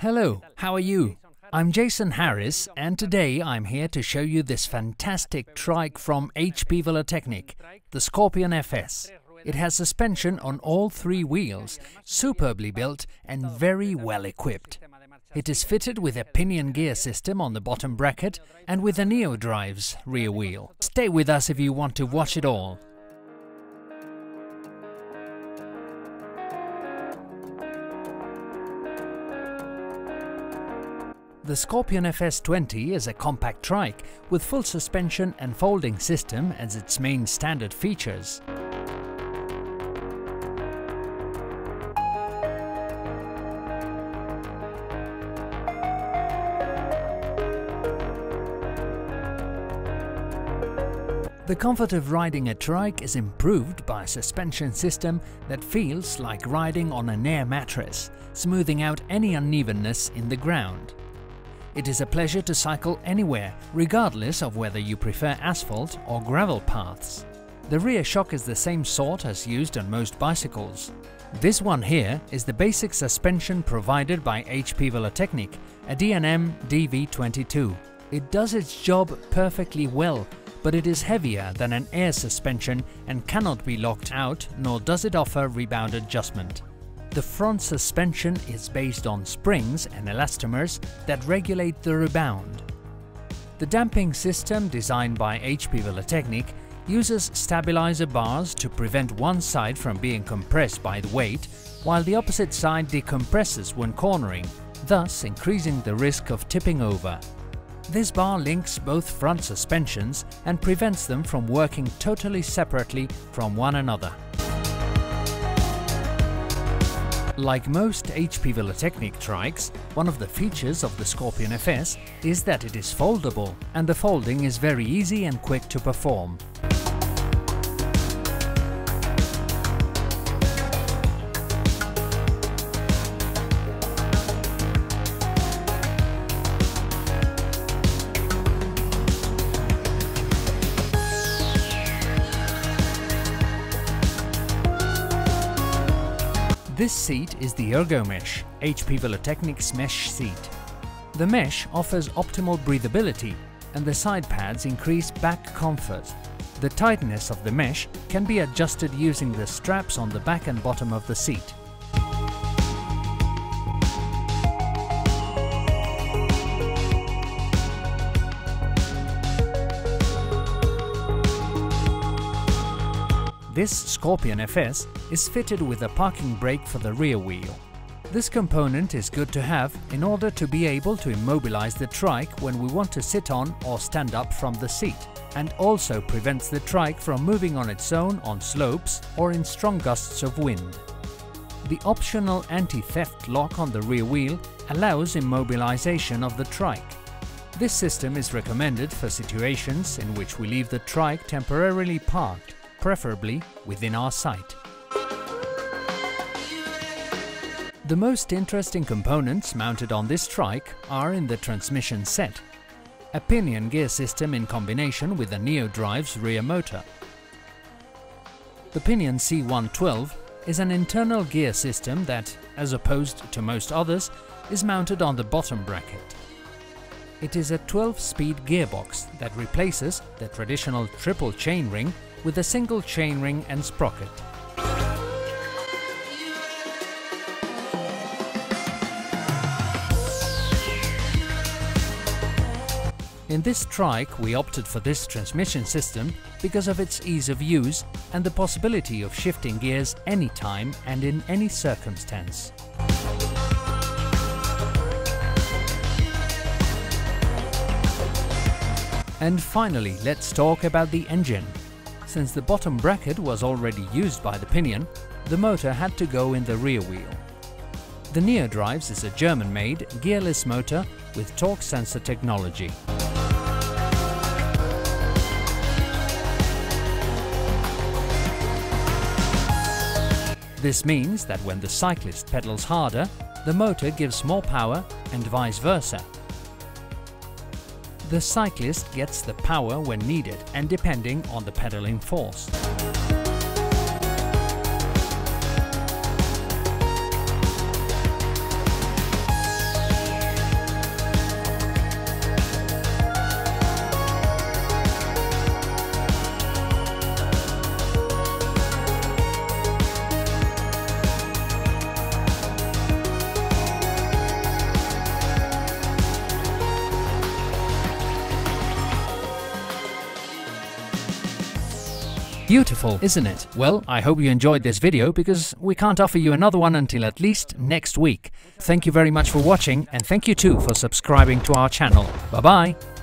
Hello, how are you? I'm Jason Harris and today I'm here to show you this fantastic trike from HP Velotechnik, the Scorpion FS. It has suspension on all three wheels, superbly built and very well equipped. It is fitted with a pinion gear system on the bottom bracket and with a NeoDrives rear wheel. Stay with us if you want to watch it all. The Scorpion FS20 is a compact trike with full suspension and folding system as its main standard features. The comfort of riding a trike is improved by a suspension system that feels like riding on an air mattress, smoothing out any unevenness in the ground. It is a pleasure to cycle anywhere, regardless of whether you prefer asphalt or gravel paths. The rear shock is the same sort as used on most bicycles. This one here is the basic suspension provided by HP Velotechnik, a DNM DV22. It does its job perfectly well, but it is heavier than an air suspension and cannot be locked out nor does it offer rebound adjustment. The front suspension is based on springs and elastomers that regulate the rebound. The damping system designed by HP Velotechnik uses stabilizer bars to prevent one side from being compressed by the weight, while the opposite side decompresses when cornering, thus increasing the risk of tipping over. This bar links both front suspensions and prevents them from working totally separately from one another. Like most HP Velotechnik trikes, one of the features of the Scorpion FS is that it is foldable and the folding is very easy and quick to perform. This seat is the ErgoMesh, HP Velotechnik's mesh seat. The mesh offers optimal breathability and the side pads increase back comfort. The tightness of the mesh can be adjusted using the straps on the back and bottom of the seat. This Scorpion FS is fitted with a parking brake for the rear wheel. This component is good to have in order to be able to immobilize the trike when we want to sit on or stand up from the seat and also prevents the trike from moving on its own on slopes or in strong gusts of wind. The optional anti-theft lock on the rear wheel allows immobilization of the trike. This system is recommended for situations in which we leave the trike temporarily parked preferably within our sight. The most interesting components mounted on this trike are in the transmission set, a pinion gear system in combination with a NeoDrives rear motor. The Pinion C112 is an internal gear system that, as opposed to most others, is mounted on the bottom bracket. It is a 12-speed gearbox that replaces the traditional triple chainring with a single chainring and sprocket. In this trike we opted for this transmission system because of its ease of use and the possibility of shifting gears anytime and in any circumstance. And finally, let's talk about the engine. Since the bottom bracket was already used by the pinion, the motor had to go in the rear wheel. The NeoDrives is a German-made, gearless motor with torque sensor technology. This means that when the cyclist pedals harder, the motor gives more power and vice versa. The cyclist gets the power when needed and depending on the pedaling force. Beautiful, isn't it? Well, I hope you enjoyed this video because we can't offer you another one until at least next week. Thank you very much for watching and thank you too for subscribing to our channel. Bye bye!